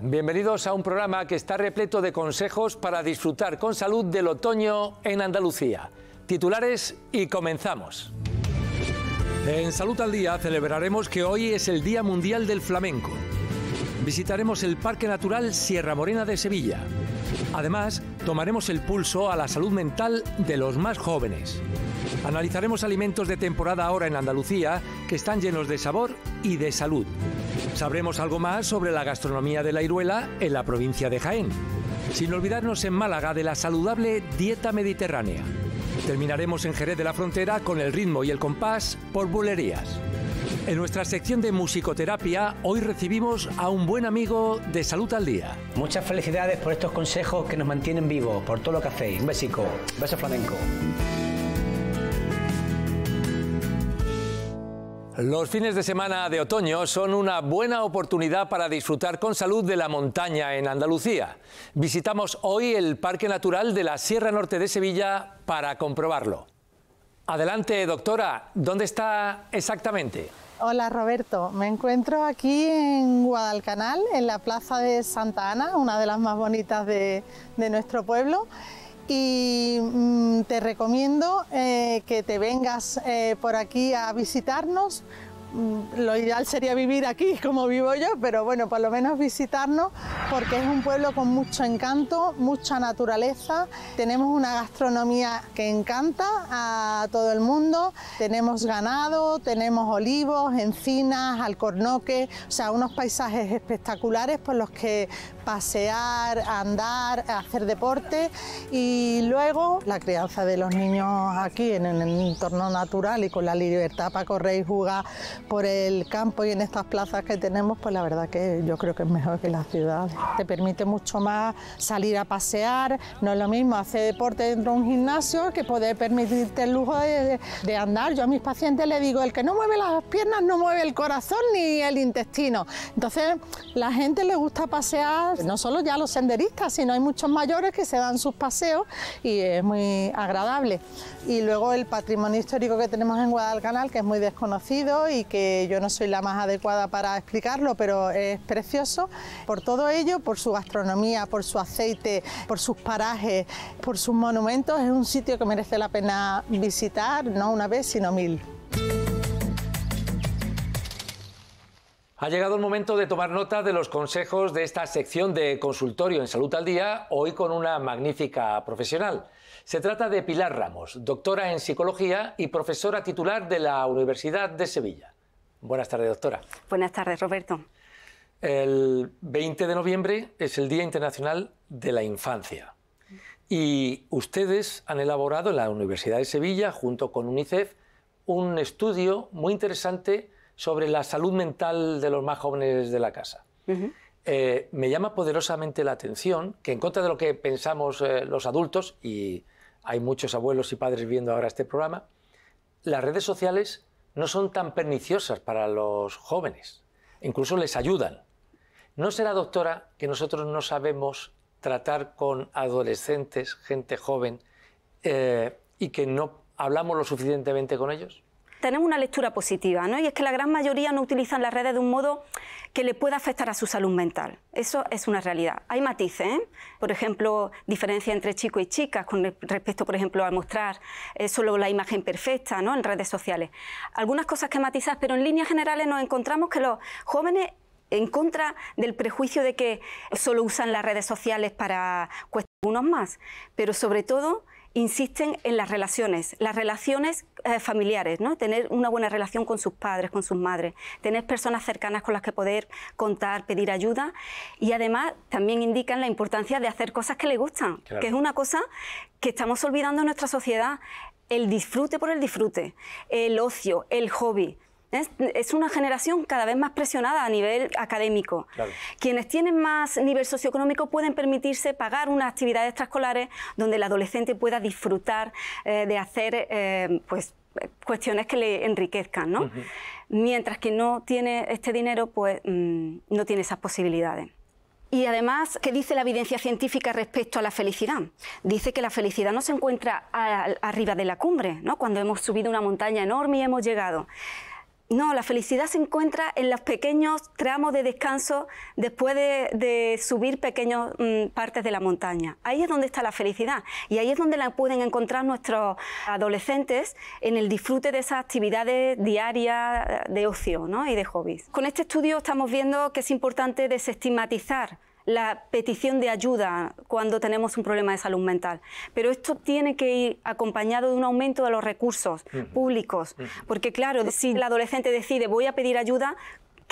Bienvenidos a un programa que está repleto de consejos para disfrutar con salud del otoño en Andalucía. Titulares y comenzamos. En Salud al Día celebraremos que hoy es el Día Mundial del Flamenco. Visitaremos el Parque Natural Sierra Morena de Sevilla. Además, tomaremos el pulso a la salud mental de los más jóvenes. Analizaremos alimentos de temporada ahora en Andalucía que están llenos de sabor y de salud. Sabremos algo más sobre la gastronomía de la Iruela en la provincia de Jaén. Sin olvidarnos en Málaga de la saludable dieta mediterránea. Terminaremos en Jerez de la Frontera con el ritmo y el compás por bulerías. En nuestra sección de musicoterapia, hoy recibimos a un buen amigo de Salud al Día. Muchas felicidades por estos consejos que nos mantienen vivos, por todo lo que hacéis. Un besico, beso flamenco. Los fines de semana de otoño son una buena oportunidad para disfrutar con salud de la montaña en Andalucía. Visitamos hoy el Parque Natural de la Sierra Norte de Sevilla para comprobarlo. Adelante, doctora, ¿dónde está exactamente? Hola Roberto, me encuentro aquí en Guadalcanal, en la Plaza de Santa Ana, una de las más bonitas de, nuestro pueblo y mm, te recomiendo eh, que te vengas eh, por aquí a visitarnos. Mm, lo ideal sería vivir aquí como vivo yo, pero bueno, por lo menos visitarnos porque es un pueblo con mucho encanto, mucha naturaleza, tenemos una gastronomía que encanta a todo el mundo, tenemos ganado, tenemos olivos, encinas, alcornoques, o sea, unos paisajes espectaculares por los que pasear, andar, hacer deporte y luego la crianza de los niños aquí en el entorno natural y con la libertad para correr y jugar por el campo y en estas plazas que tenemos, pues la verdad que yo creo que es mejor que la ciudad. Te permite mucho más salir a pasear, no es lo mismo hacer deporte dentro de un gimnasio que poder permitirte el lujo de, andar. Yo a mis pacientes les digo, el que no mueve las piernas no mueve el corazón ni el intestino. Entonces, la gente le gusta pasear, no solo ya los senderistas, sino hay muchos mayores que se dan sus paseos y es muy agradable. Y luego el patrimonio histórico que tenemos en Guadalcanal, que es muy desconocido y que yo no soy la más adecuada para explicarlo, pero es precioso. Por todo ello, por su gastronomía, por su aceite, por sus parajes, por sus monumentos, es un sitio que merece la pena visitar, no una vez, sino mil. Ha llegado el momento de tomar nota de los consejos de esta sección de consultorio en Salud al Día, hoy con una magnífica profesional. Se trata de Pilar Ramos, doctora en psicología y profesora titular de la Universidad de Sevilla. Buenas tardes, doctora. Buenas tardes, Roberto. El 20 de noviembre es el Día Internacional de la Infancia. Y ustedes han elaborado en la Universidad de Sevilla, junto con UNICEF, un estudio muy interesante sobre la salud mental de los más jóvenes de la casa. Eh, me llama poderosamente la atención que en contra de lo que pensamos eh, los adultos, y hay muchos abuelos y padres viendo ahora este programa, las redes sociales no son tan perniciosas para los jóvenes, incluso les ayudan. ¿No será, doctora, que nosotros no sabemos tratar con adolescentes, gente joven, eh, y que no hablamos lo suficientemente con ellos? Tenemos una lectura positiva, ¿no? Y es que la gran mayoría no utilizan las redes de un modo que le pueda afectar a su salud mental. Eso es una realidad. Hay matices, ¿eh? por ejemplo, diferencia entre chicos y chicas con respecto, por ejemplo, a mostrar eh, solo la imagen perfecta ¿no? en redes sociales. Algunas cosas que matizar, pero en líneas generales nos encontramos que los jóvenes en contra del prejuicio de que solo usan las redes sociales para cuestionar unos más, pero sobre todo insisten en las relaciones, las relaciones eh, familiares, ¿no? tener una buena relación con sus padres, con sus madres, tener personas cercanas con las que poder contar, pedir ayuda y además también indican la importancia de hacer cosas que le gustan, que es una cosa que estamos olvidando en nuestra sociedad, el disfrute por el disfrute, el ocio, el hobby. Es, una generación cada vez más presionada a nivel académico. Quienes tienen más nivel socioeconómico pueden permitirse pagar unas actividades extraescolares donde el adolescente pueda disfrutar eh, de hacer eh, pues, cuestiones que le enriquezcan, ¿no? Mientras que no tiene este dinero, pues mm, no tiene esas posibilidades. Y además, ¿qué dice la evidencia científica respecto a la felicidad? Dice que la felicidad no se encuentra arriba de la cumbre, ¿no? cuando hemos subido una montaña enorme y hemos llegado No, la felicidad se encuentra en los pequeños tramos de descanso después de, subir pequeñas mm, partes de la montaña. Ahí es donde está la felicidad y ahí es donde la pueden encontrar nuestros adolescentes en el disfrute de esas actividades diarias de ocio y de hobbies. Con este estudio estamos viendo que es importante desestigmatizar la petición de ayuda cuando tenemos un problema de salud mental. Pero esto tiene que ir acompañado de un aumento de los recursos públicos, porque claro, si el adolescente decide voy a pedir ayuda,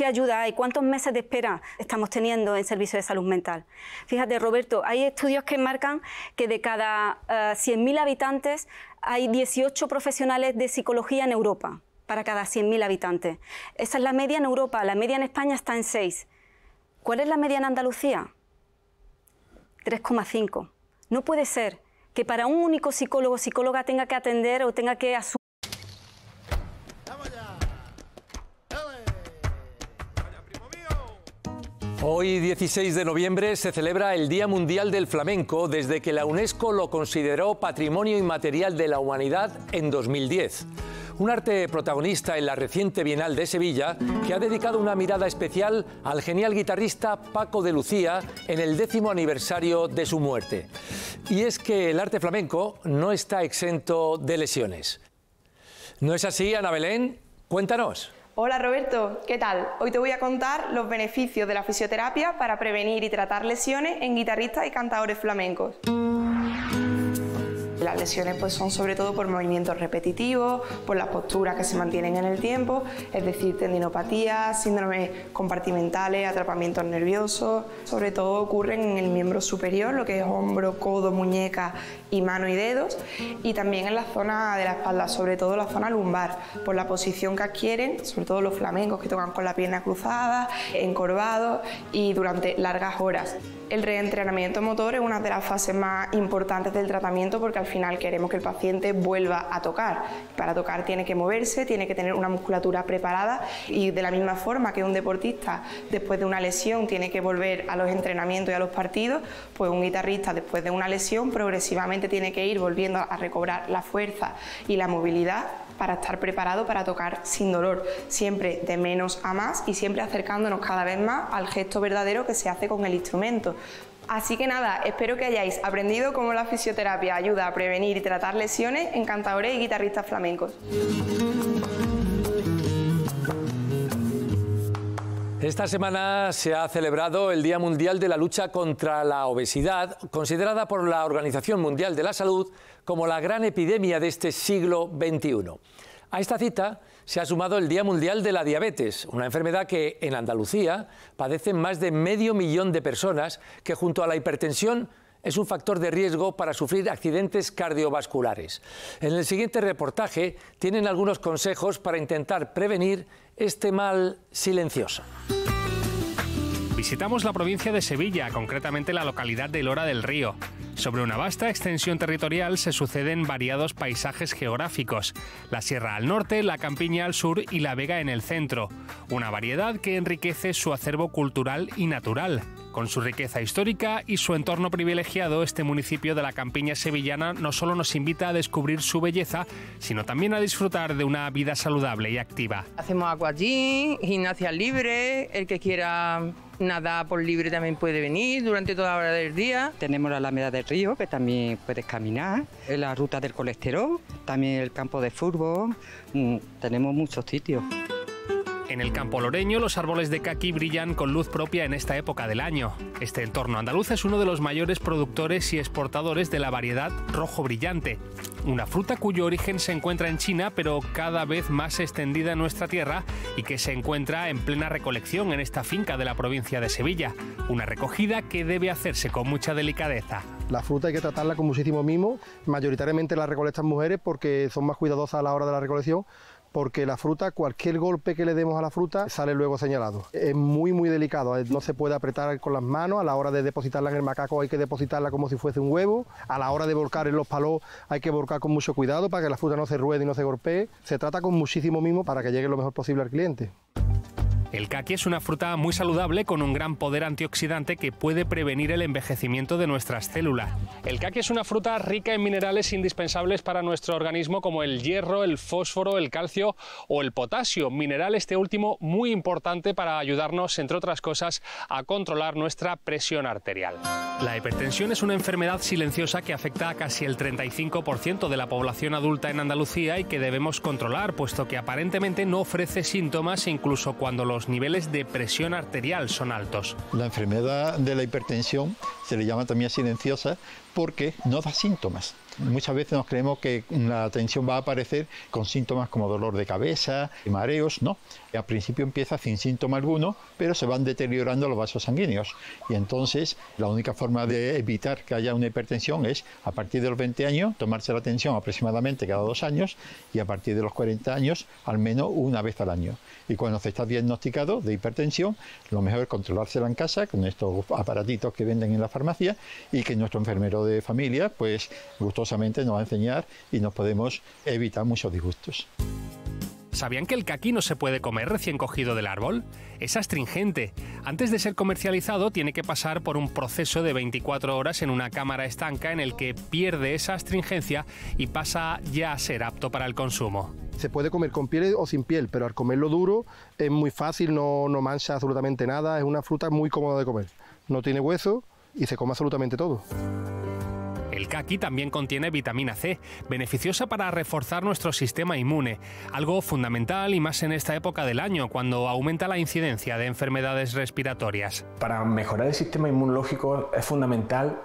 ¿Qué ayuda hay? ¿Cuántos meses de espera estamos teniendo en servicio de salud mental? Fíjate, Roberto, hay estudios que marcan que de cada 100.000 eh, habitantes hay 18 profesionales de psicología en Europa, para cada 100.000 habitantes. Esa es la media en Europa, la media en España está en 6. ¿Cuál es la media en Andalucía? 3,5. No puede ser que para un único psicólogo o psicóloga tenga que atender o tenga que asumir. Hoy, 16 de noviembre, se celebra el Día Mundial del Flamenco desde que la UNESCO lo consideró Patrimonio Inmaterial de la Humanidad en 2010 un arte protagonista en la reciente Bienal de Sevilla que ha dedicado una mirada especial al genial guitarrista Paco de Lucía en el décimo aniversario de su muerte. Y es que el arte flamenco no está exento de lesiones. ¿No es así, Ana Belén? Cuéntanos. Hola Roberto, ¿qué tal? Hoy te voy a contar los beneficios de la fisioterapia para prevenir y tratar lesiones en guitarristas y cantadores flamencos. Las lesiones pues, son sobre todo por movimientos repetitivos, por las posturas que se mantienen en el tiempo, es decir, tendinopatías, síndromes compartimentales, atrapamientos nerviosos. Sobre todo ocurren en el miembro superior, lo que es hombro, codo, muñeca y mano y dedos, y también en la zona de la espalda, sobre todo la zona lumbar, por la posición que adquieren, sobre todo los flamencos que tocan con la pierna cruzada, encorvados y durante largas horas. El reentrenamiento motor es una de las fases más importantes del tratamiento porque al final queremos que el paciente vuelva a tocar. Para tocar tiene que moverse, tiene que tener una musculatura preparada y de la misma forma que un deportista después de una lesión tiene que volver a los entrenamientos y a los partidos, pues un guitarrista después de una lesión progresivamente tiene que ir volviendo a recobrar la fuerza y la movilidad para estar preparado para tocar sin dolor, siempre de menos a más y siempre acercándonos cada vez más al gesto verdadero que se hace con el instrumento. Así que nada, espero que hayáis aprendido cómo la fisioterapia ayuda a prevenir y tratar lesiones en cantadores y guitarristas flamencos. Esta semana se ha celebrado el Día Mundial de la Lucha contra la Obesidad, considerada por la Organización Mundial de la Salud como la gran epidemia de este siglo XXI. A esta cita se ha sumado el Día Mundial de la Diabetes, una enfermedad que en Andalucía padecen más de medio millón de personas que junto a la hipertensión es un factor de riesgo para sufrir accidentes cardiovasculares. En el siguiente reportaje tienen algunos consejos para intentar prevenir este mal silencioso. Visitamos la provincia de Sevilla, concretamente la localidad de Lora del Río. Sobre una vasta extensión territorial se suceden variados paisajes geográficos, la sierra al norte, la campiña al sur y la vega en el centro, una variedad que enriquece su acervo cultural y natural. Con su riqueza histórica y su entorno privilegiado, este municipio de la campiña sevillana no solo nos invita a descubrir su belleza, sino también a disfrutar de una vida saludable y activa. Hacemos aquagym, gimnasia libre, el que quiera nada por libre también puede venir durante toda la hora del día. Tenemos la Alameda del Río, que también puedes caminar, la ruta del colesterol, también el campo de fútbol, mm, tenemos muchos sitios. En el campo loreño, los árboles de caqui brillan con luz propia en esta época del año. Este entorno andaluz es uno de los mayores productores y exportadores de la variedad rojo brillante, una fruta cuyo origen se encuentra en China, pero cada vez más extendida en nuestra tierra y que se encuentra en plena recolección en esta finca de la provincia de Sevilla. Una recogida que debe hacerse con mucha delicadeza. La fruta hay que tratarla con muchísimo mimo, mayoritariamente la recolectan mujeres porque son más cuidadosas a la hora de la recolección porque la fruta, cualquier golpe que le demos a la fruta, sale luego señalado. Es muy, muy delicado, eh, no se puede apretar con las manos, a la hora de depositarla en el macaco hay que depositarla como si fuese un huevo, a la hora de volcar en los palos hay que volcar con mucho cuidado para que la fruta no se ruede y no se golpee. Se trata con muchísimo mimo para que llegue lo mejor posible al cliente. El caqui es una fruta muy saludable con un gran poder antioxidante que puede prevenir el envejecimiento de nuestras células. El caqui es una fruta rica en minerales indispensables para nuestro organismo como el hierro, el fósforo, el calcio o el potasio, mineral este último muy importante para ayudarnos, entre otras cosas, a controlar nuestra presión arterial. La hipertensión es una enfermedad silenciosa que afecta a casi el 35% de la población adulta en Andalucía y que debemos controlar, puesto que aparentemente no ofrece síntomas incluso cuando los niveles de presión arterial son altos. La enfermedad de la hipertensión se le llama también silenciosa porque no da síntomas. Muchas veces nos creemos que la tensión va a aparecer con síntomas como dolor de cabeza, mareos, no. Al principio empieza sin síntoma alguno, pero se van deteriorando los vasos sanguíneos. Y entonces la única forma de evitar que haya una hipertensión es a partir de los 20 años tomarse la tensión aproximadamente cada dos años y a partir de los 40 años al menos una vez al año. Y cuando se está diagnosticado de hipertensión, lo mejor es controlársela en casa con estos aparatitos que venden en la farmacia y que nuestro enfermero de familia pues gustosamente nos va a enseñar y nos podemos evitar muchos disgustos. ¿Sabían que el caqui no se puede comer recién cogido del árbol? Es astringente. Antes de ser comercializado tiene que pasar por un proceso de 24 horas en una cámara estanca en el que pierde esa astringencia y pasa ya a ser apto para el consumo. Se puede comer con piel o sin piel, pero al comerlo duro es muy fácil, no, no mancha absolutamente nada, es una fruta muy cómoda de comer. No tiene hueso y se come absolutamente todo. El caqui también contiene vitamina C, beneficiosa para reforzar nuestro sistema inmune, algo fundamental y más en esta época del año, cuando aumenta la incidencia de enfermedades respiratorias. Para mejorar el sistema inmunológico es fundamental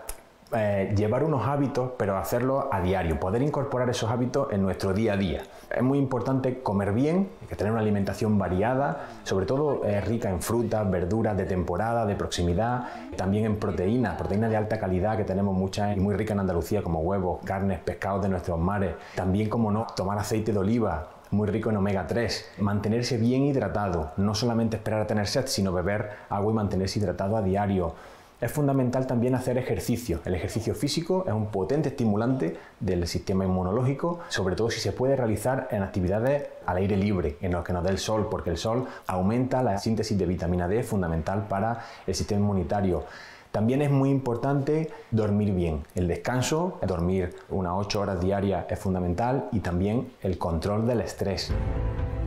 eh, llevar unos hábitos, pero hacerlo a diario, poder incorporar esos hábitos en nuestro día a día. Es muy importante comer bien, que tener una alimentación variada, sobre todo eh, rica en frutas, verduras de temporada, de proximidad, también en proteínas, proteínas de alta calidad que tenemos muchas y muy ricas en Andalucía, como huevos, carnes, pescados de nuestros mares. También, como no, tomar aceite de oliva, muy rico en omega 3. Mantenerse bien hidratado, no solamente esperar a tener sed, sino beber agua y mantenerse hidratado a diario es fundamental también hacer ejercicio. El ejercicio físico es un potente estimulante del sistema inmunológico, sobre todo si se puede realizar en actividades al aire libre, en los que nos dé el sol, porque el sol aumenta la síntesis de vitamina D, fundamental para el sistema inmunitario. También es muy importante dormir bien. El descanso, dormir unas 8 horas diarias es fundamental y también el control del estrés.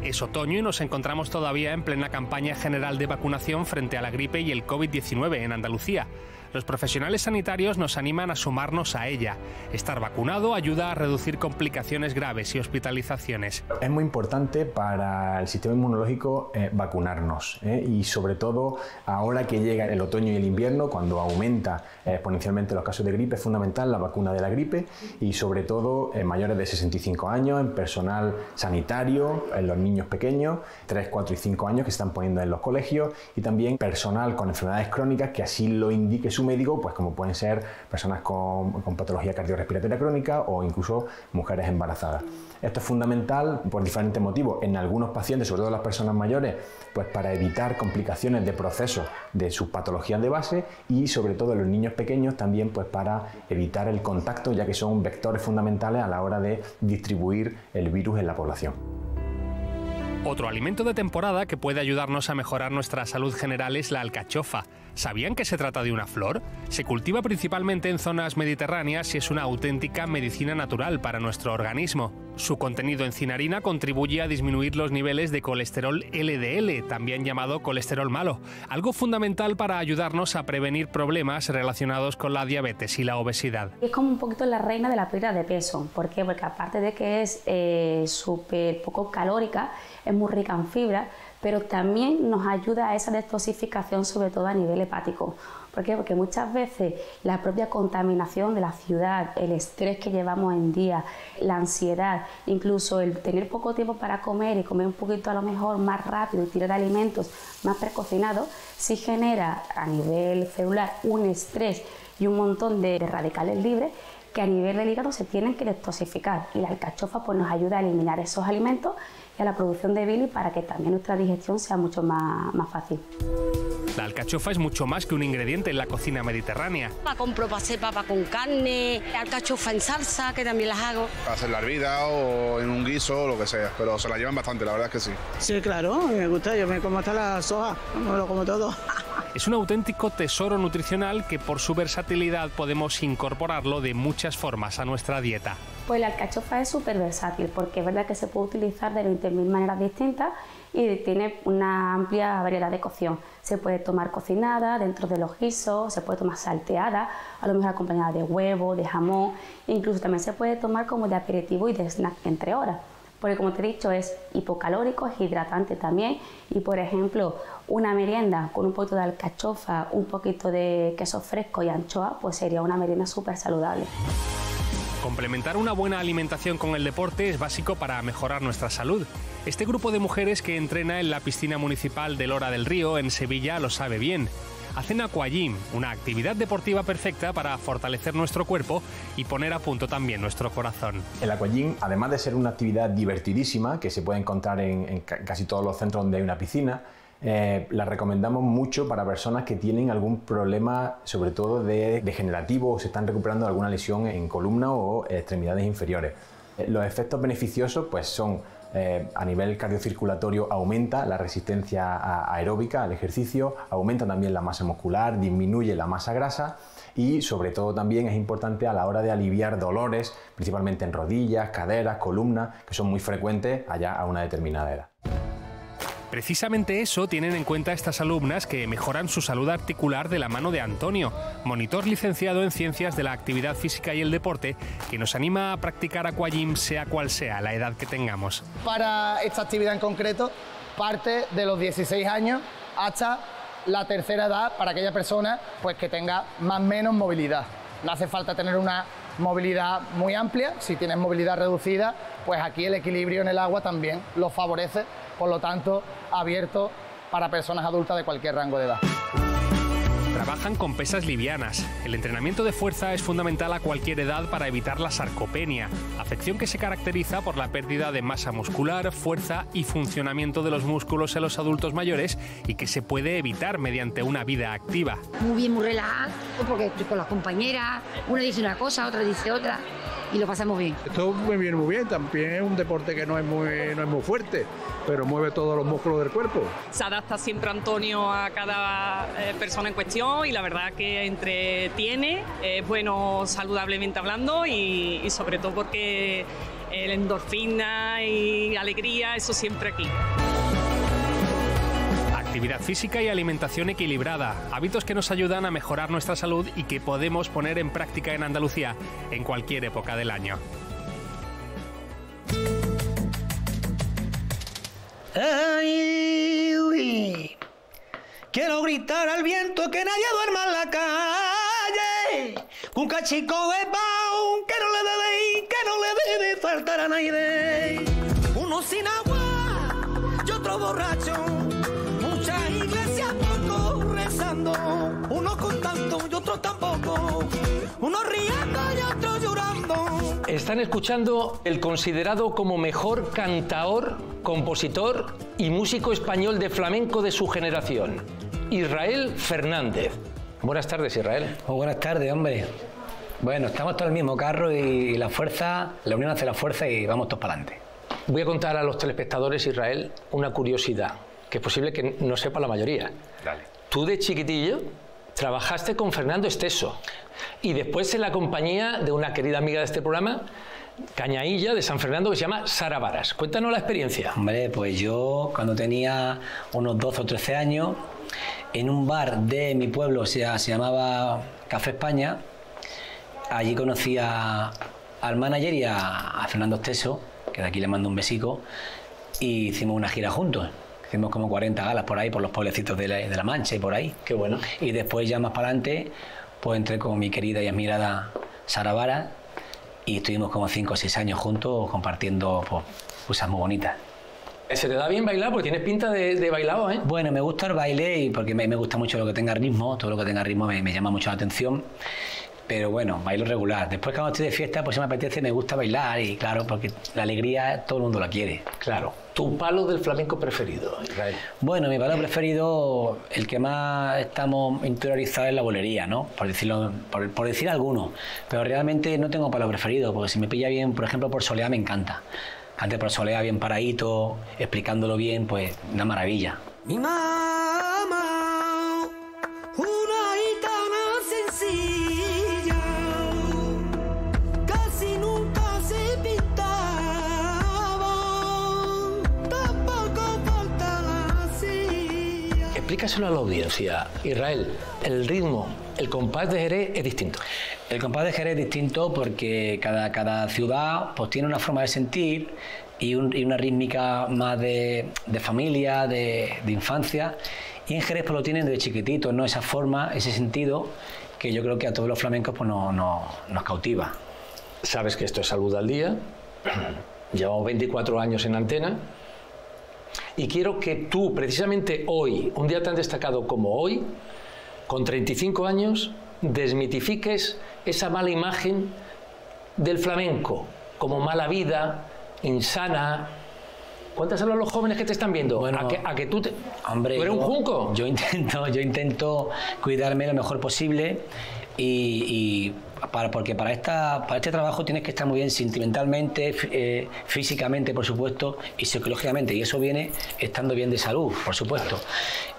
Es otoño y nos encontramos todavía en plena campaña general de vacunación frente a la gripe y el COVID-19 en Andalucía. Los profesionales sanitarios nos animan a sumarnos a ella. Estar vacunado ayuda a reducir complicaciones graves y hospitalizaciones. Es muy importante para el sistema inmunológico eh, vacunarnos ¿eh? y sobre todo ahora que llega el otoño y el invierno, cuando aumenta eh, exponencialmente los casos de gripe, es fundamental la vacuna de la gripe y sobre todo en mayores de 65 años, en personal sanitario, en los niños pequeños, 3, 4 y 5 años que se están poniendo en los colegios y también personal con enfermedades crónicas que así lo indique su médico, pues como pueden ser personas con, patología cardiorrespiratoria crónica o incluso mujeres embarazadas. Esto es fundamental por diferentes motivos. En algunos pacientes, sobre todo las personas mayores, pues para evitar complicaciones de procesos de sus patologías de base y sobre todo en los niños pequeños también pues para evitar el contacto, ya que son vectores fundamentales a la hora de distribuir el virus en la población. Otro alimento de temporada que puede ayudarnos a mejorar nuestra salud general es la alcachofa. ¿Sabían que se trata de una flor? Se cultiva principalmente en zonas mediterráneas y es una auténtica medicina natural para nuestro organismo. Su contenido en cinarina contribuye a disminuir los niveles de colesterol LDL, también llamado colesterol malo, algo fundamental para ayudarnos a prevenir problemas relacionados con la diabetes y la obesidad. Es como un poquito la reina de la pérdida de peso. ¿Por qué? Porque aparte de que es eh, súper poco calórica, es muy rica en fibra, pero también nos ayuda a esa detoxificación, sobre todo a nivel hepático. ¿Por qué? Porque muchas veces la propia contaminación de la ciudad, el estrés que llevamos en día, la ansiedad, incluso el tener poco tiempo para comer y comer un poquito a lo mejor más rápido y tirar alimentos más precocinados, sí genera a nivel celular un estrés y un montón de radicales libres que a nivel del hígado se tienen que detoxificar y la alcachofa pues, nos ayuda a eliminar esos alimentos y a la producción de bilis para que también nuestra digestión sea mucho más, más fácil. La alcachofa es mucho más que un ingrediente en la cocina mediterránea. La compro para hacer papa con carne, alcachofa en salsa, que también las hago. Para hacer la hervida o en un guiso o lo que sea, pero se la llevan bastante, la verdad es que sí. Sí, claro, me gusta, yo me como hasta la soja, me lo como todo. Es un auténtico tesoro nutricional que por su versatilidad podemos incorporarlo de muchas formas a nuestra dieta. Pues la alcachofa es súper versátil porque es verdad que se puede utilizar de 20.000 maneras distintas y tiene una amplia variedad de cocción. Se puede tomar cocinada dentro de los guisos, se puede tomar salteada, a lo mejor acompañada de huevo, de jamón, incluso también se puede tomar como de aperitivo y de snack entre horas. Porque como te he dicho es hipocalórico, es hidratante también y por ejemplo una merienda con un poquito de alcachofa, un poquito de queso fresco y anchoa, pues sería una merienda súper saludable. Complementar una buena alimentación con el deporte es básico para mejorar nuestra salud. Este grupo de mujeres que entrena en la piscina municipal de Lora del Río, en Sevilla, lo sabe bien. Hacen aquagym, una actividad deportiva perfecta para fortalecer nuestro cuerpo y poner a punto también nuestro corazón. El aquagym, además de ser una actividad divertidísima que se puede encontrar en, en casi todos los centros donde hay una piscina, eh, la recomendamos mucho para personas que tienen algún problema, sobre todo de degenerativo, o se están recuperando alguna lesión en columna o extremidades inferiores. Eh, los efectos beneficiosos pues, son eh, a nivel cardiocirculatorio aumenta la resistencia aeróbica al ejercicio, aumenta también la masa muscular, disminuye la masa grasa y sobre todo también es importante a la hora de aliviar dolores, principalmente en rodillas, caderas, columnas, que son muy frecuentes allá a una determinada edad. Precisamente eso tienen en cuenta estas alumnas que mejoran su salud articular de la mano de Antonio, monitor licenciado en Ciencias de la Actividad Física y el Deporte, que nos anima a practicar aquagym sea cual sea la edad que tengamos. Para esta actividad en concreto, parte de los 16 años hasta la tercera edad para aquella persona pues, que tenga más o menos movilidad. No hace falta tener una movilidad muy amplia, si tienes movilidad reducida, pues aquí el equilibrio en el agua también lo favorece, por lo tanto, abierto para personas adultas de cualquier rango de edad. Trabajan con pesas livianas. El entrenamiento de fuerza es fundamental a cualquier edad para evitar la sarcopenia, afección que se caracteriza por la pérdida de masa muscular, fuerza y funcionamiento de los músculos en los adultos mayores y que se puede evitar mediante una vida activa. Muy bien, muy relajado, porque estoy con las compañeras, una dice una cosa, otra dice otra y lo pasamos bien. Esto muy bien, muy bien. También es un deporte que no es muy, no es muy fuerte, pero mueve todos los músculos del cuerpo. Se adapta siempre Antonio a cada eh, persona en cuestión y la verdad que entretiene, es bueno saludablemente hablando y, y sobre todo porque el endorfina y alegría, eso siempre aquí actividad física y alimentación equilibrada, hábitos que nos ayudan a mejorar nuestra salud y que podemos poner en práctica en Andalucía en cualquier época del año. Ay, uy. Quiero gritar al viento que nadie duerma en la calle. Un cachico de pan que no le debe, que no le debe faltar a nadie. Uno sin agua y otro borracho. Muchas iglesias poco rezando. Uno contando y otro tampoco. Uno riendo y otro llorando. Están escuchando el considerado como mejor cantaor, compositor y músico español de flamenco de su generación, Israel Fernández. Buenas tardes, Israel. Oh, buenas tardes, hombre. Bueno, estamos todos en el mismo carro y la fuerza, la unión hace la fuerza y vamos todos para adelante. Voy a contar a los telespectadores, Israel, una curiosidad que es posible que no sepa la mayoría. Dale. Tú de chiquitillo trabajaste con Fernando Esteso y después en la compañía de una querida amiga de este programa, Cañailla de San Fernando, que se llama Sara Varas. Cuéntanos la experiencia. Hombre, pues yo cuando tenía unos 12 o 13 años, en un bar de mi pueblo, o sea, se llamaba Café España, allí conocí a- al manager y a, a Fernando Esteso, que de aquí le mando un besico, y hicimos una gira juntos. Hicimos como 40 galas por ahí, por los pueblecitos de la, de la Mancha y por ahí. Qué bueno. Y después ya más para adelante, pues entré con mi querida y admirada Sara Vara y estuvimos como 5 o 6 años juntos compartiendo pues, cosas muy bonitas. ¿Se te da bien bailar? Porque tienes pinta de, de bailado, ¿eh? Bueno, me gusta el baile y porque me, me gusta mucho lo que tenga ritmo, todo lo que tenga ritmo me, me llama mucho la atención. Pero bueno, bailo regular. Después cuando estoy de fiesta, pues si me apetece, me gusta bailar y claro, porque la alegría todo el mundo la quiere. Claro. ¿Tu palo del flamenco preferido, Israel? Bueno, mi palo preferido, el que más estamos interiorizados es la bolería, ¿no? Por decirlo, por, por decir alguno. Pero realmente no tengo palo preferido, porque si me pilla bien, por ejemplo, por soleá me encanta. Cante por soleá bien paradito, explicándolo bien, pues una maravilla. Mi mamá, una Explícaselo a la audiencia, Israel. El ritmo, el compás de Jerez es distinto. El compás de Jerez es distinto porque cada, cada ciudad pues, tiene una forma de sentir y, un- y una rítmica más de, de familia, de, de infancia. Y en Jerez pues, lo tienen desde chiquititos, ¿no? esa forma, ese sentido que yo creo que a todos los flamencos pues, no- no- nos cautiva. Sabes que esto es Salud al Día. Llevamos 24 años en antena. Y quiero que tú, precisamente hoy, un día tan destacado como hoy, con 35 años, desmitifiques esa mala imagen del flamenco como mala vida, insana. Cuéntaselo a los jóvenes que te están viendo. a, que, a que tú te. Hombre, ¿Tú eres un yo- junco? Yo intento, yo intento cuidarme lo mejor posible y, y porque para, esta, para este trabajo tienes que estar muy bien sentimentalmente, eh, físicamente, por supuesto, y psicológicamente. Y eso viene estando bien de salud, por supuesto.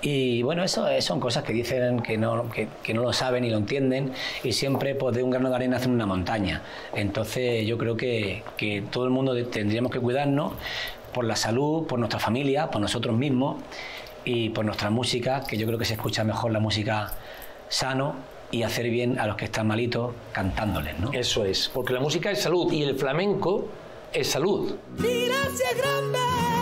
Y bueno, eso eh, son cosas que dicen que no, lo saben y lo entienden y siempre pues, de un grano de arena hacen una montaña. Entonces yo creo que, que todo el mundo tendríamos que cuidarnos por la salud, por nuestra familia, por nosotros mismos y por nuestra música, que yo creo que se escucha mejor la música sano y hacer bien a los que están malitos cantándoles, ¿no? Eso es, porque la música es salud y el flamenco es salud. Es grande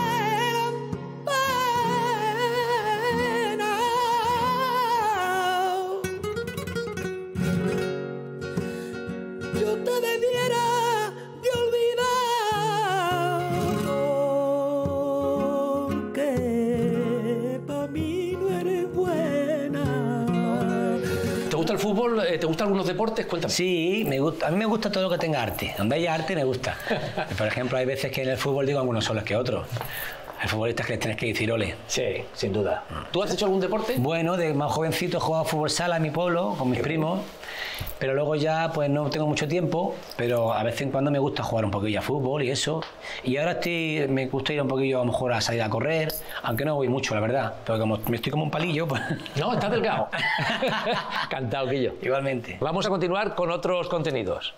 gustan algunos deportes? Cuéntame. Sí, me gusta, a mí me gusta todo lo que tenga arte. Donde haya arte me gusta. Por ejemplo, hay veces que en el fútbol digo algunos son los que otros. Hay futbolistas que les tienes que decir ole. Sí, sin duda. ¿Tú has hecho algún deporte? Bueno, de más jovencito he jugado fútbol sala en mi pueblo con mis primos, pero luego ya pues no tengo mucho tiempo, pero a vez en cuando me gusta jugar un poquillo a fútbol y eso. Y ahora estoy, me gusta ir un poquillo a lo mejor a salir a correr, aunque no voy mucho, la verdad, pero como me estoy como un palillo, pues... No, estás delgado. Cantado, Guillo. Igualmente. Vamos a continuar con otros contenidos.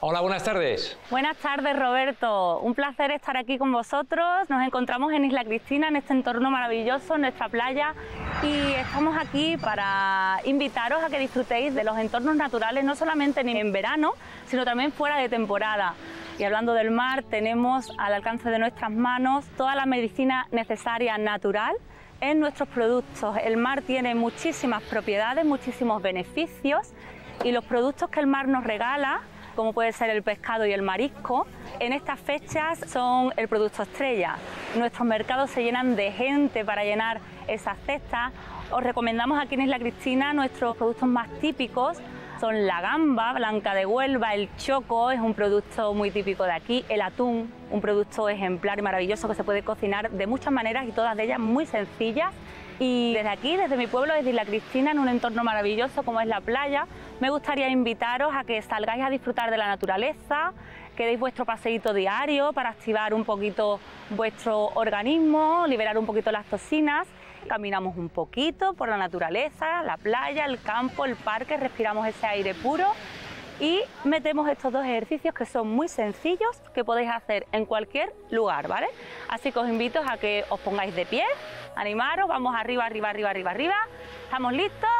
Hola, buenas tardes. Buenas tardes, Roberto. Un placer estar aquí con vosotros. Nos encontramos en Isla Cristina, en este entorno maravilloso, en nuestra playa, y estamos aquí para invitaros a que disfrutéis de los entornos naturales, no solamente en- verano, sino también fuera de temporada. Y hablando del mar, tenemos al alcance de nuestras manos toda la medicina necesaria natural en nuestros productos. El mar tiene muchísimas propiedades, muchísimos beneficios y los productos que el mar nos regala, como puede ser el pescado y el marisco, en estas fechas son el producto estrella. Nuestros mercados se llenan de gente para llenar esas cestas. Os recomendamos aquí en Isla Cristina nuestros productos más típicos. Son la gamba blanca de Huelva, el choco es un producto muy típico de aquí, el atún, un producto ejemplar y maravilloso que se puede cocinar de muchas maneras y todas de ellas muy sencillas. Y desde aquí, desde mi pueblo, desde Isla Cristina, en un entorno maravilloso como es la playa, me gustaría invitaros a que salgáis a disfrutar de la naturaleza, que deis vuestro paseíto diario para activar un poquito vuestro organismo, liberar un poquito las toxinas. Caminamos un poquito por la naturaleza, la playa, el campo, el parque, respiramos ese aire puro y metemos estos dos ejercicios que son muy sencillos que podéis hacer en cualquier lugar, ¿vale? Así que os invito a que os pongáis de pie, animaros, vamos arriba, arriba, arriba, arriba, arriba. ¿Estamos listos?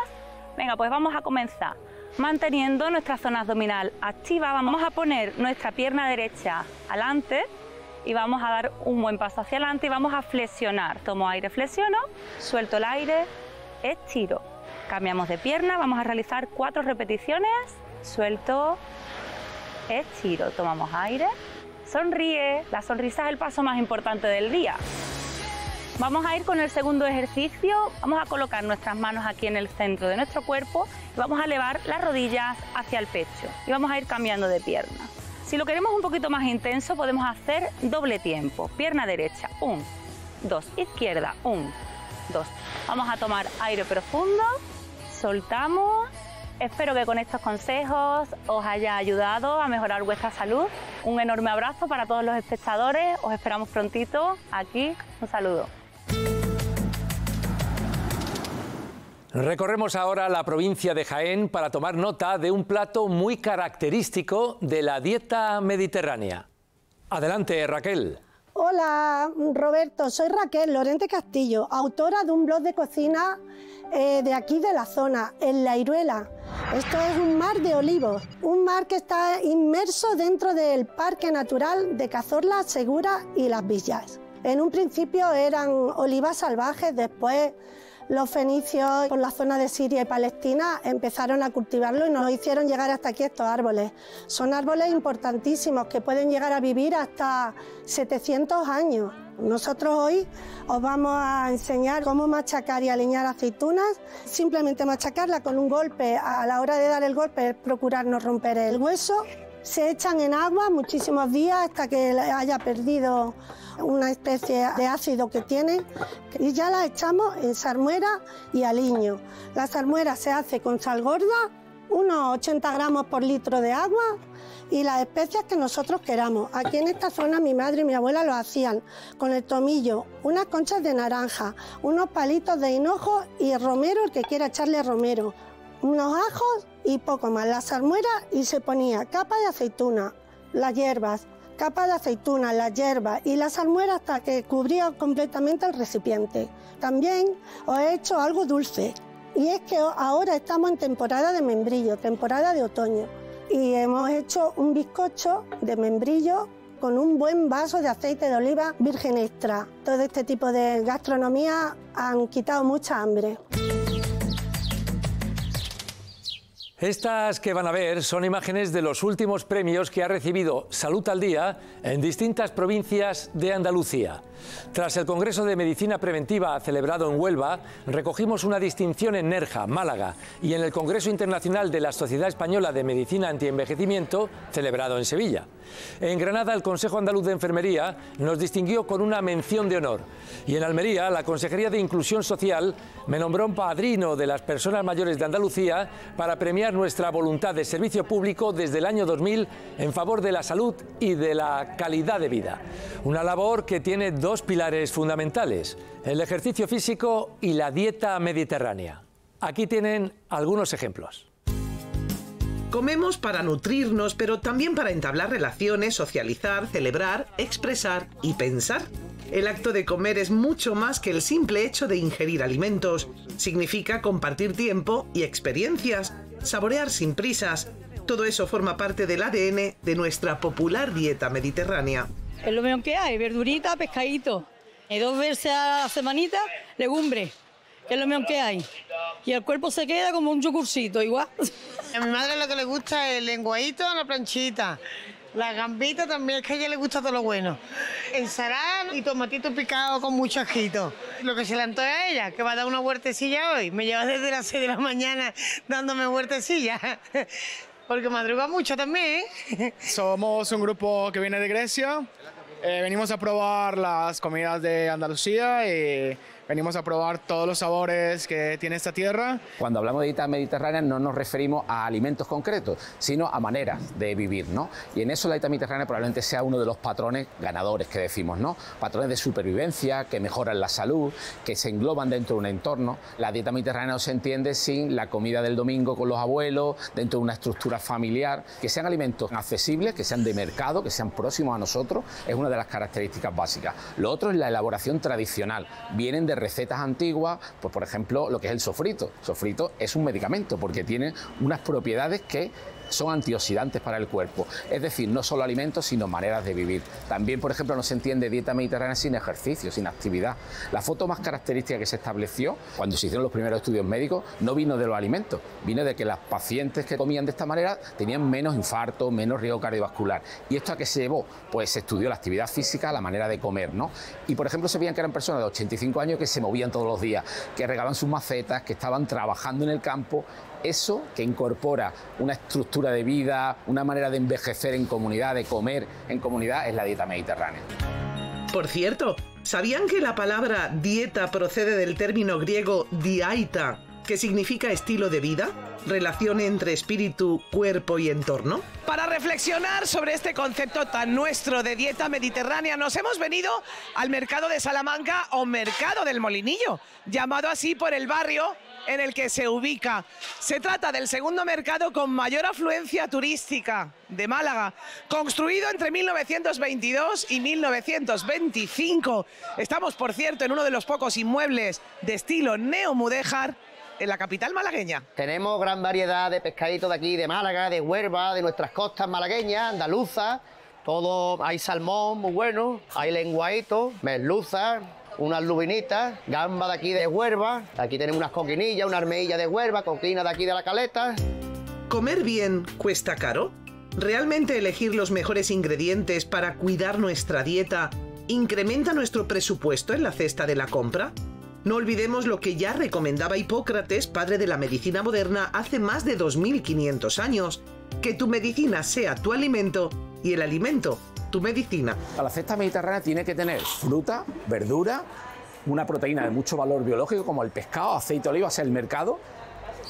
Venga, pues vamos a comenzar. Manteniendo nuestra zona abdominal activa, vamos a poner nuestra pierna derecha adelante y vamos a dar un buen paso hacia adelante y vamos a flexionar. Tomo aire, flexiono, suelto el aire, estiro. Cambiamos de pierna, vamos a realizar cuatro repeticiones, suelto, estiro, tomamos aire, sonríe, la sonrisa es el paso más importante del día. Vamos a ir con el segundo ejercicio, vamos a colocar nuestras manos aquí en el centro de nuestro cuerpo y vamos a elevar las rodillas hacia el pecho y vamos a ir cambiando de pierna. Si lo queremos un poquito más intenso podemos hacer doble tiempo, pierna derecha, un, dos, izquierda, un, dos. Vamos a tomar aire profundo, soltamos. Espero que con estos consejos os haya ayudado a mejorar vuestra salud. Un enorme abrazo para todos los espectadores. Os esperamos prontito aquí. Un saludo. Recorremos ahora la provincia de Jaén para tomar nota de un plato muy característico de la dieta mediterránea. Adelante, Raquel. Hola, Roberto. Soy Raquel Lorente Castillo, autora de un blog de cocina eh, de aquí de la zona, en La Iruela. Esto es un mar de olivos, un mar que está inmerso dentro del Parque Natural de Cazorla, Segura y Las Villas. En un principio eran olivas salvajes, después los fenicios por la zona de Siria y Palestina empezaron a cultivarlo y nos hicieron llegar hasta aquí estos árboles. Son árboles importantísimos que pueden llegar a vivir hasta 700 años. Nosotros hoy os vamos a enseñar cómo machacar y alinear aceitunas. Simplemente machacarla con un golpe. A la hora de dar el golpe, procurar no romper el hueso. Se echan en agua muchísimos días hasta que haya perdido una especie de ácido que tienen y ya la echamos en salmuera y aliño. La salmuera se hace con sal gorda, unos 80 gramos por litro de agua y las especias que nosotros queramos. Aquí en esta zona mi madre y mi abuela lo hacían con el tomillo, unas conchas de naranja, unos palitos de hinojo y romero, el que quiera echarle romero, unos ajos y poco más. La salmuera y se ponía capa de aceituna, las hierbas, capa de aceituna, la hierba y la salmuera hasta que cubría completamente el recipiente. También os he hecho algo dulce y es que ahora estamos en temporada de membrillo, temporada de otoño y hemos hecho un bizcocho de membrillo con un buen vaso de aceite de oliva virgen extra. Todo este tipo de gastronomía han quitado mucha hambre. Estas que van a ver son imágenes de los últimos premios que ha recibido Salud al Día en distintas provincias de Andalucía. Tras el Congreso de Medicina Preventiva celebrado en Huelva, recogimos una distinción en Nerja, Málaga, y en el Congreso Internacional de la Sociedad Española de Medicina Antienvejecimiento, celebrado en Sevilla. En Granada, el Consejo Andaluz de Enfermería nos distinguió con una mención de honor. Y en Almería, la Consejería de Inclusión Social me nombró un padrino de las personas mayores de Andalucía para premiar nuestra voluntad de servicio público desde el año 2000 en favor de la salud y de la calidad de vida. Una labor que tiene dos pilares fundamentales, el ejercicio físico y la dieta mediterránea. Aquí tienen algunos ejemplos. Comemos para nutrirnos, pero también para entablar relaciones, socializar, celebrar, expresar y pensar. El acto de comer es mucho más que el simple hecho de ingerir alimentos. Significa compartir tiempo y experiencias, saborear sin prisas. Todo eso forma parte del ADN de nuestra popular dieta mediterránea. Es lo mejor que hay, verdurita, pescadito. Y dos veces a la semanita, legumbre. Es lo mejor que hay. Y el cuerpo se queda como un yogurcito, igual. A mi madre lo que le gusta es el lenguadito a la planchita. La gambita también, es que a ella le gusta todo lo bueno. Ensalada y tomatito picado con mucho ajito. Lo que se le antoja a ella, que va a dar una huertecilla hoy. Me lleva desde las 6 de la mañana dándome huertecilla. Porque madruga mucho también. Somos un grupo que viene de Grecia. Eh, venimos a probar las comidas de Andalucía y venimos a probar todos los sabores que tiene esta tierra. Cuando hablamos de dieta mediterránea no nos referimos a alimentos concretos, sino a maneras de vivir, ¿no? Y en eso la dieta mediterránea probablemente sea uno de los patrones ganadores que decimos, ¿no? Patrones de supervivencia, que mejoran la salud, que se engloban dentro de un entorno. La dieta mediterránea no se entiende sin la comida del domingo con los abuelos, dentro de una estructura familiar, que sean alimentos accesibles, que sean de mercado, que sean próximos a nosotros, es una de las características básicas. Lo otro es la elaboración tradicional. Vienen de recetas antiguas, pues por ejemplo lo que es el sofrito. sofrito es un medicamento porque tiene unas propiedades que son antioxidantes para el cuerpo. Es decir, no solo alimentos, sino maneras de vivir. También, por ejemplo, no se entiende dieta mediterránea sin ejercicio, sin actividad. La foto más característica que se estableció cuando se hicieron los primeros estudios médicos no vino de los alimentos, vino de que las pacientes que comían de esta manera tenían menos infarto, menos riesgo cardiovascular. ¿Y esto a qué se llevó? Pues se estudió la actividad física, la manera de comer, ¿no? Y por ejemplo se veían que eran personas de 85 años que se movían todos los días, que regaban sus macetas, que estaban trabajando en el campo eso que incorpora una estructura de vida, una manera de envejecer en comunidad, de comer en comunidad, es la dieta mediterránea. Por cierto, ¿sabían que la palabra dieta procede del término griego diaita, que significa estilo de vida? Relación entre espíritu, cuerpo y entorno. Para reflexionar sobre este concepto tan nuestro de dieta mediterránea, nos hemos venido al mercado de Salamanca o Mercado del Molinillo, llamado así por el barrio en el que se ubica. Se trata del segundo mercado con mayor afluencia turística de Málaga, construido entre 1922 y 1925. Estamos, por cierto, en uno de los pocos inmuebles de estilo neomudéjar en la capital malagueña. Tenemos gran variedad de pescaditos de aquí, de Málaga, de Huerva, de nuestras costas malagueñas, andaluzas. Todo, hay salmón muy bueno, hay lenguadito, merluza, unas lubinitas, gamba de aquí de Huerva, aquí tenemos unas coquinillas, una armeilla de Huerva, coquina de aquí de la caleta. ¿Comer bien cuesta caro? ¿Realmente elegir los mejores ingredientes para cuidar nuestra dieta incrementa nuestro presupuesto en la cesta de la compra? No olvidemos lo que ya recomendaba Hipócrates, padre de la medicina moderna, hace más de 2500 años, que tu medicina sea tu alimento y el alimento tu medicina. La cesta mediterránea tiene que tener fruta, verdura, una proteína de mucho valor biológico como el pescado, aceite de oliva, sea el mercado.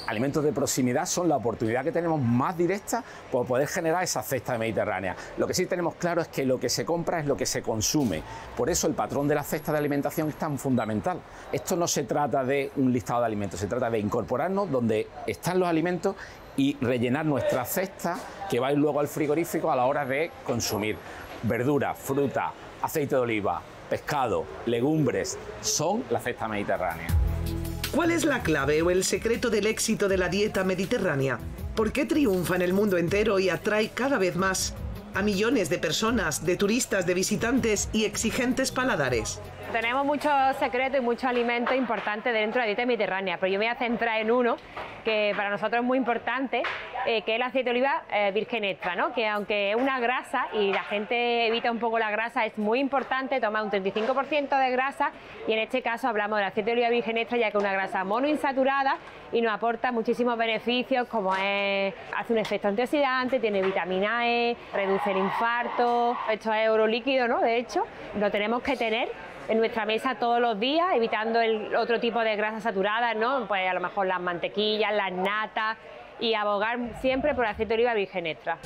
Alimentos de proximidad son la oportunidad que tenemos más directa por poder generar esa cesta mediterránea. Lo que sí tenemos claro es que lo que se compra es lo que se consume. Por eso el patrón de la cesta de alimentación es tan fundamental. Esto no se trata de un listado de alimentos, se trata de incorporarnos donde están los alimentos y rellenar nuestra cesta que va a ir luego al frigorífico a la hora de consumir verdura, fruta, aceite de oliva, pescado, legumbres, son la cesta mediterránea. ¿Cuál es la clave o el secreto del éxito de la dieta mediterránea? ¿Por qué triunfa en el mundo entero y atrae cada vez más a millones de personas, de turistas, de visitantes y exigentes paladares? Tenemos muchos secretos y muchos alimentos importantes dentro de la dieta mediterránea, pero yo me voy a centrar en uno que para nosotros es muy importante, eh, que es el aceite de oliva eh, virgen extra, ¿no? que aunque es una grasa y la gente evita un poco la grasa, es muy importante tomar un 35% de grasa y en este caso hablamos del aceite de oliva virgen extra ya que es una grasa monoinsaturada y nos aporta muchísimos beneficios como es, hace un efecto antioxidante, tiene vitamina E, reduce el infarto, esto es oro líquido, ¿no? De hecho, lo tenemos que tener en nuestra mesa todos los días, evitando el otro tipo de grasas saturadas, ¿no? Pues a lo mejor las mantequillas, las natas y abogar siempre por aceite de oliva virgen extra.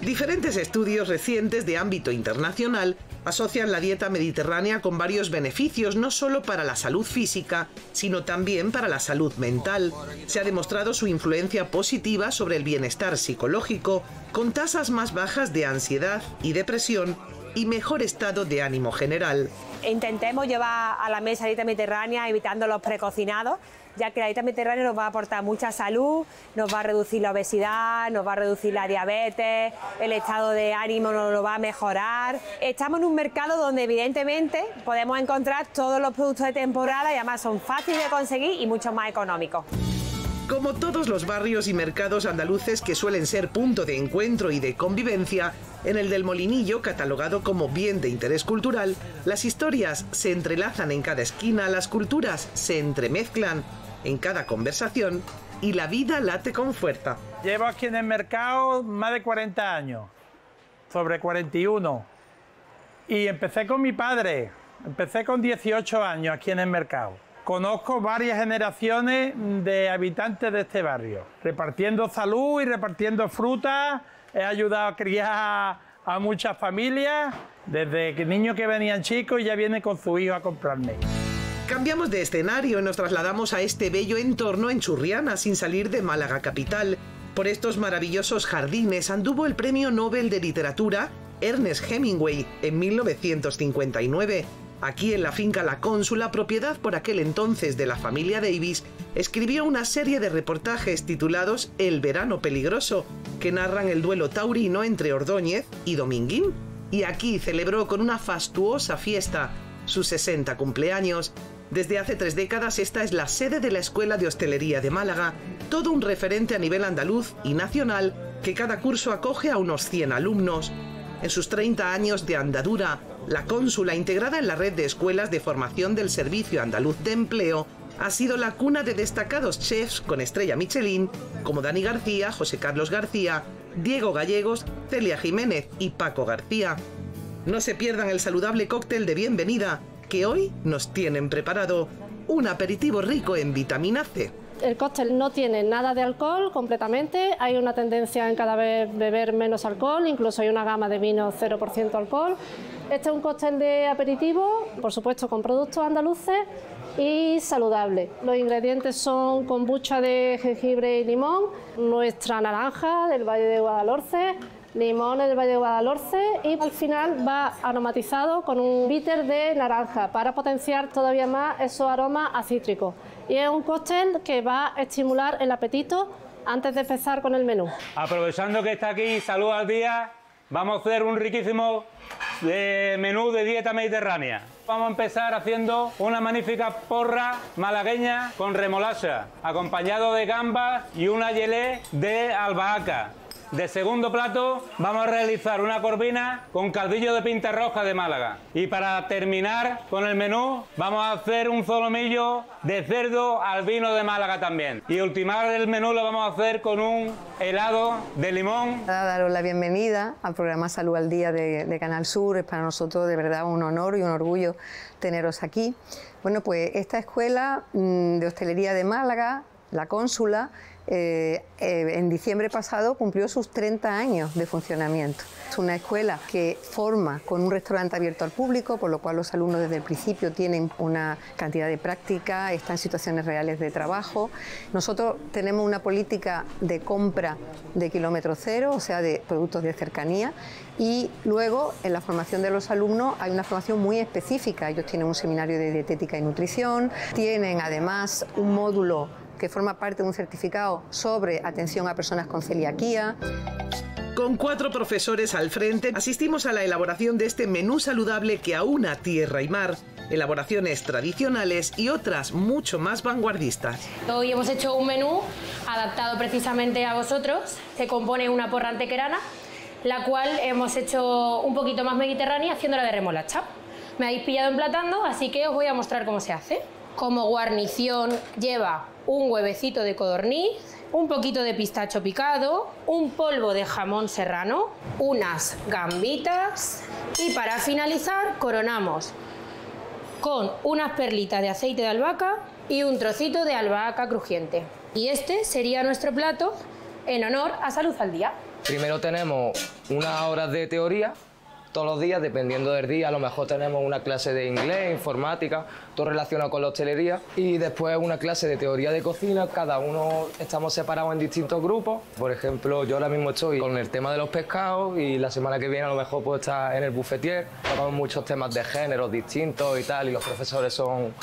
Diferentes estudios recientes de ámbito internacional asocian la dieta mediterránea con varios beneficios no solo para la salud física, sino también para la salud mental. Se ha demostrado su influencia positiva sobre el bienestar psicológico, con tasas más bajas de ansiedad y depresión y mejor estado de ánimo general. Intentemos llevar a la mesa dieta mediterránea evitando los precocinados, ya que la dieta mediterránea nos va a aportar mucha salud, nos va a reducir la obesidad, nos va a reducir la diabetes, el estado de ánimo nos lo va a mejorar. Estamos en un mercado donde evidentemente podemos encontrar todos los productos de temporada y además son fáciles de conseguir y mucho más económicos. Como todos los barrios y mercados andaluces que suelen ser punto de encuentro y de convivencia, en el del Molinillo, catalogado como bien de interés cultural, las historias se entrelazan en cada esquina, las culturas se entremezclan en cada conversación y la vida late con fuerza. Llevo aquí en el mercado más de 40 años, sobre 41. Y empecé con mi padre, empecé con 18 años aquí en el mercado. Conozco varias generaciones de habitantes de este barrio, repartiendo salud y repartiendo frutas. He ayudado a criar a muchas familias, desde que niños que venían chicos y ya vienen con su hijo a comprarme. Cambiamos de escenario y nos trasladamos a este bello entorno en Churriana, sin salir de Málaga capital. Por estos maravillosos jardines anduvo el Premio Nobel de Literatura Ernest Hemingway en 1959 Aquí en la finca La Cónsula, propiedad por aquel entonces de la familia Davis, escribió una serie de reportajes titulados El verano peligroso, que narran el duelo taurino entre Ordóñez y Dominguín. Y aquí celebró con una fastuosa fiesta sus 60 cumpleaños. Desde hace tres décadas esta es la sede de la Escuela de Hostelería de Málaga, todo un referente a nivel andaluz y nacional que cada curso acoge a unos 100 alumnos. En sus 30 años de andadura, la cónsula integrada en la red de escuelas de formación del Servicio Andaluz de Empleo ha sido la cuna de destacados chefs con estrella Michelin como Dani García, José Carlos García, Diego Gallegos, Celia Jiménez y Paco García. No se pierdan el saludable cóctel de bienvenida que hoy nos tienen preparado, un aperitivo rico en vitamina C. El cóctel no tiene nada de alcohol completamente, hay una tendencia en cada vez beber menos alcohol, incluso hay una gama de vinos 0% alcohol. Este es un cóctel de aperitivo, por supuesto con productos andaluces y saludable. Los ingredientes son kombucha de jengibre y limón, nuestra naranja del Valle de Guadalhorce, limón del Valle de Guadalhorce y al final va aromatizado con un bitter de naranja para potenciar todavía más esos aromas a cítricos. Y es un cóctel que va a estimular el apetito antes de empezar con el menú. Aprovechando que está aquí, salud al día, vamos a hacer un riquísimo de menú de dieta mediterránea. Vamos a empezar haciendo una magnífica porra malagueña con remolacha, acompañado de gambas y una gelé de albahaca. De segundo plato vamos a realizar una corvina con caldillo de pinta roja de Málaga. Y para terminar con el menú vamos a hacer un solomillo de cerdo al vino de Málaga también. Y ultimar el menú lo vamos a hacer con un helado de limón. Daros la bienvenida al programa Salud al Día de, de Canal Sur. Es para nosotros de verdad un honor y un orgullo teneros aquí. Bueno, pues esta escuela mm, de hostelería de Málaga, la cónsula, eh, eh, en diciembre pasado cumplió sus 30 años de funcionamiento. Es una escuela que forma con un restaurante abierto al público, por lo cual los alumnos desde el principio tienen una cantidad de práctica, están en situaciones reales de trabajo. Nosotros tenemos una política de compra de kilómetro cero, o sea, de productos de cercanía, y luego en la formación de los alumnos hay una formación muy específica. Ellos tienen un seminario de dietética y nutrición, tienen además un módulo que forma parte de un certificado sobre atención a personas con celiaquía. Con cuatro profesores al frente, asistimos a la elaboración de este menú saludable que aúna tierra y mar, elaboraciones tradicionales y otras mucho más vanguardistas. Hoy hemos hecho un menú adaptado precisamente a vosotros. Se compone una porra antequerana, la cual hemos hecho un poquito más mediterránea haciéndola de remolacha. Me habéis pillado emplatando, así que os voy a mostrar cómo se hace. Como guarnición lleva un huevecito de codorniz, un poquito de pistacho picado, un polvo de jamón serrano, unas gambitas y para finalizar coronamos con unas perlitas de aceite de albahaca y un trocito de albahaca crujiente. Y este sería nuestro plato en honor a Salud al Día. Primero tenemos unas horas de teoría todos los días, dependiendo del día. A lo mejor tenemos una clase de inglés, informática, todo relacionado con la hostelería. Y después una clase de teoría de cocina. Cada uno estamos separados en distintos grupos. Por ejemplo, yo ahora mismo estoy con el tema de los pescados y la semana que viene a lo mejor puedo estar en el buffetier. Tocamos muchos temas de géneros distintos y tal. Y los profesores son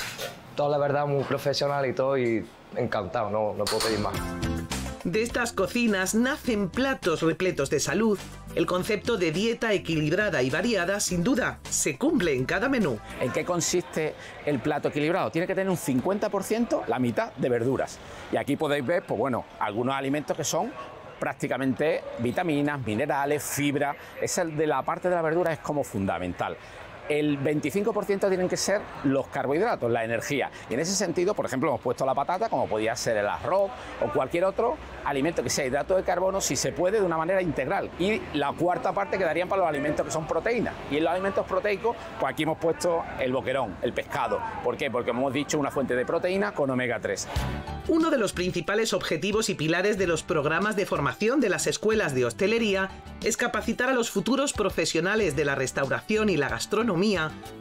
todos, la verdad, muy profesionales y todo. Y encantados, no, no puedo pedir más. De estas cocinas nacen platos repletos de salud. El concepto de dieta equilibrada y variada, sin duda, se cumple en cada menú. ¿En qué consiste el plato equilibrado? Tiene que tener un 50%, la mitad, de verduras. Y aquí podéis ver, pues bueno, algunos alimentos que son prácticamente vitaminas, minerales, fibra. Esa de la parte de la verdura es como fundamental el 25% tienen que ser los carbohidratos, la energía. Y en ese sentido, por ejemplo, hemos puesto la patata, como podía ser el arroz o cualquier otro alimento que sea hidrato de carbono, si se puede, de una manera integral. Y la cuarta parte quedarían para los alimentos que son proteínas. Y en los alimentos proteicos, pues aquí hemos puesto el boquerón, el pescado. ¿Por qué? Porque hemos dicho una fuente de proteína con omega 3. Uno de los principales objetivos y pilares de los programas de formación de las escuelas de hostelería es capacitar a los futuros profesionales de la restauración y la gastronomía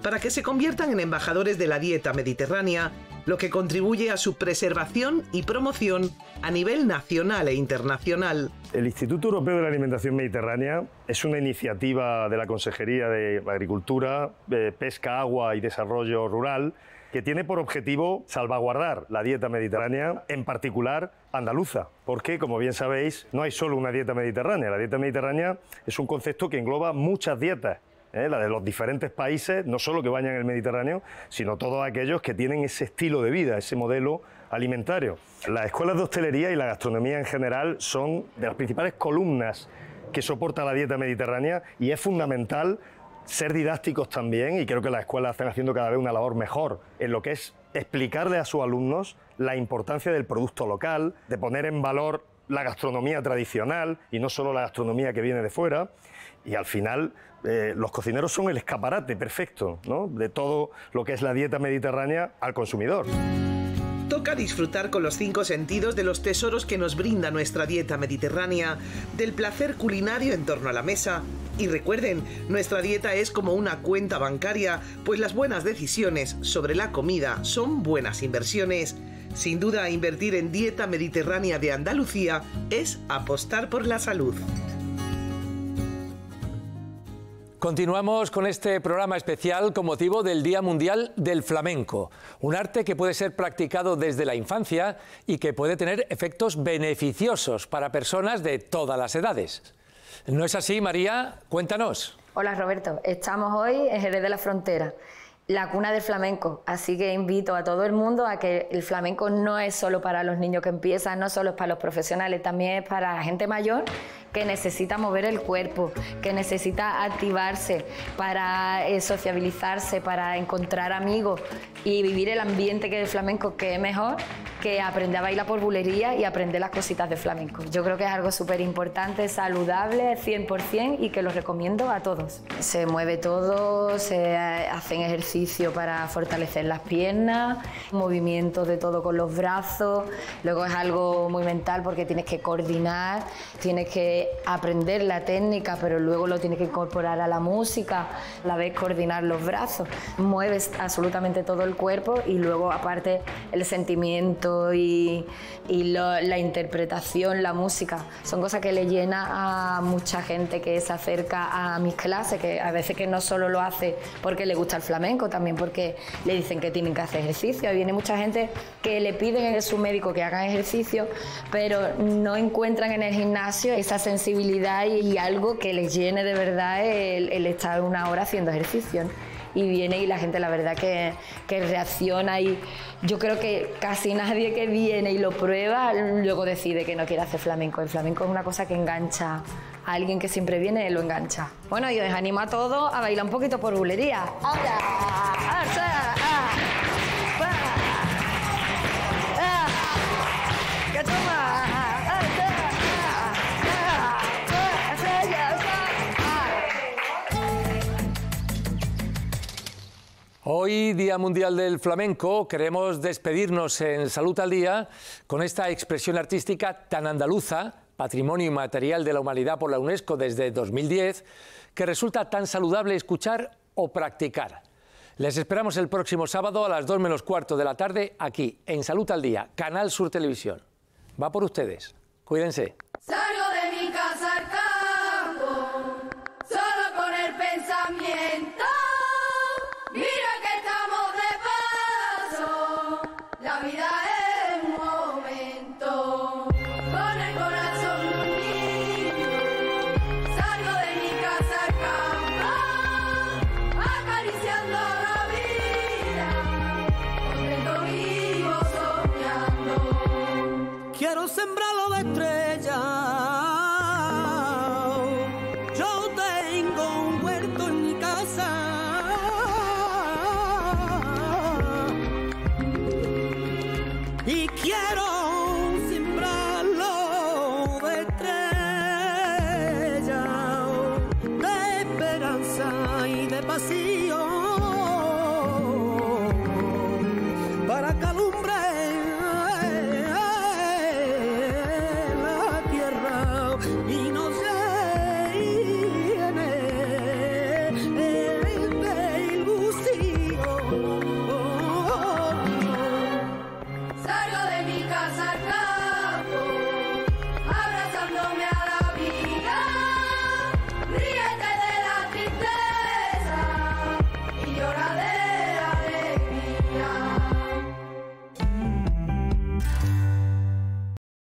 para que se conviertan en embajadores de la dieta mediterránea, lo que contribuye a su preservación y promoción a nivel nacional e internacional. El Instituto Europeo de la Alimentación Mediterránea es una iniciativa de la Consejería de Agricultura, eh, Pesca, Agua y Desarrollo Rural que tiene por objetivo salvaguardar la dieta mediterránea, en particular andaluza, porque como bien sabéis, no hay solo una dieta mediterránea, la dieta mediterránea es un concepto que engloba muchas dietas. ¿Eh? la de los diferentes países, no solo que en el Mediterráneo, sino todos aquellos que tienen ese estilo de vida, ese modelo alimentario. Las escuelas de hostelería y la gastronomía en general son de las principales columnas que soporta la dieta mediterránea y es fundamental ser didácticos también, y creo que las escuelas están haciendo cada vez una labor mejor en lo que es explicarle a sus alumnos la importancia del producto local, de poner en valor la gastronomía tradicional y no solo la gastronomía que viene de fuera. Y al final eh, los cocineros son el escaparate perfecto de todo lo que es la dieta mediterránea al consumidor. Toca disfrutar con los cinco sentidos de los tesoros que nos brinda nuestra dieta mediterránea, del placer culinario en torno a la mesa. Y recuerden, nuestra dieta es como una cuenta bancaria, pues las buenas decisiones sobre la comida son buenas inversiones. Sin duda, invertir en dieta mediterránea de Andalucía es apostar por la salud. Continuamos con este programa especial con motivo del Día Mundial del Flamenco, un arte que puede ser practicado desde la infancia y que puede tener efectos beneficiosos para personas de todas las edades. ¿No es así, María? Cuéntanos. Hola Roberto, estamos hoy en Jerez de la Frontera, la cuna del flamenco, así que invito a todo el mundo a que el flamenco no es solo para los niños que empiezan, no solo es para los profesionales, también es para la gente mayor que necesita mover el cuerpo, que necesita activarse para eh, sociabilizarse, para encontrar amigos y vivir el ambiente que es el flamenco, que es mejor que aprender a bailar por bulería y aprender las cositas de flamenco. Yo creo que es algo súper importante, saludable, 100% y que lo recomiendo a todos. Se mueve todo, se hacen ejercicio para fortalecer las piernas, movimientos de todo con los brazos, luego es algo muy mental porque tienes que coordinar, tienes que aprender la técnica, pero luego lo tienes que incorporar a la música, la vez coordinar los brazos, mueves absolutamente todo el cuerpo y luego aparte el sentimiento y, la interpretación, la música, son cosas que le llena a mucha gente que se acerca a mis clases, que a veces que no solo lo hace porque le gusta el flamenco, también porque le dicen que tienen que hacer ejercicio. Viene mucha gente que le piden a su médico que hagan ejercicio, pero no encuentran en el gimnasio esa sensibilidad y algo que les llene de verdad el, estar una hora haciendo ejercicio. Y viene y la gente la verdad que, que reacciona y yo creo que casi nadie que viene y lo prueba luego decide que no quiere hacer flamenco. El flamenco es una cosa que engancha a alguien que siempre viene lo engancha. Bueno, y os animo a todos a bailar un poquito por bulería. ¡Ahora! Hoy, Día Mundial del Flamenco, queremos despedirnos en Salud al Día con esta expresión artística tan andaluza, patrimonio inmaterial de la humanidad por la UNESCO desde 2010, que resulta tan saludable escuchar o practicar. Les esperamos el próximo sábado a las 2 menos cuarto de la tarde aquí en Salud al Día, Canal Sur Televisión. Va por ustedes. Cuídense.